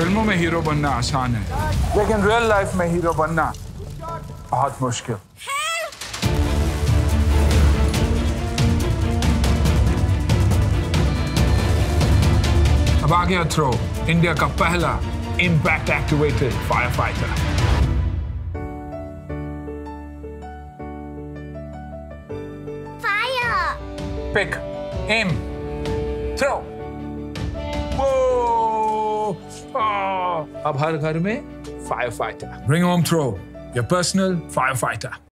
फ़िल्मों में हीरो बनना आसान है। लेकिन रियल लाइफ में हीरो बनना बहुत मुश्किल। अब आ गया थ्रो इंडिया का पहला impact activated fire fighter Fire! Pick em अब हर घर में fire fighter bring home throw your personal fire fighter